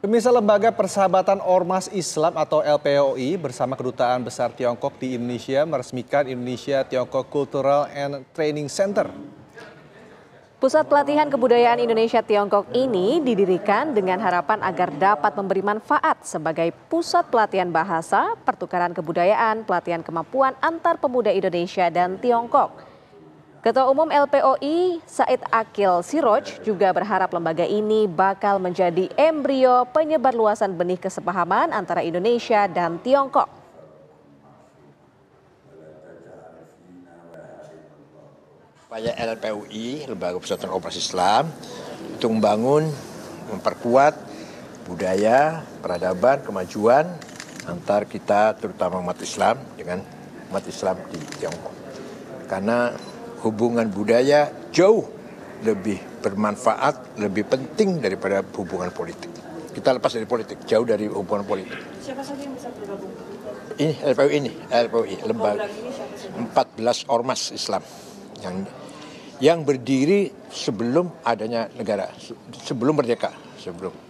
Pemirsa Lembaga Persahabatan Ormas Islam atau LPOI bersama Kedutaan Besar Tiongkok di Indonesia meresmikan Indonesia Tiongkok Cultural and Training Center. Pusat Pelatihan Kebudayaan Indonesia Tiongkok ini didirikan dengan harapan agar dapat memberi manfaat sebagai pusat pelatihan bahasa, pertukaran kebudayaan, pelatihan kemampuan antar pemuda Indonesia dan Tiongkok. Ketua Umum LPOI Said Akil Siroj juga berharap lembaga ini bakal menjadi embrio penyebar luasan benih kesepahaman antara Indonesia dan Tiongkok. Upaya LPUI, Lembaga Persatuan Ormas Islam, untuk membangun, memperkuat budaya, peradaban, kemajuan antar kita terutama umat Islam dengan umat Islam di Tiongkok. Karena hubungan budaya jauh lebih bermanfaat, lebih penting daripada hubungan politik. Kita lepas dari politik, jauh dari hubungan politik. Siapa saja yang bisa bergabung? Ini LPUI ini, LPUI lembaga 14 ormas Islam yang yang berdiri sebelum adanya negara, sebelum merdeka, sebelum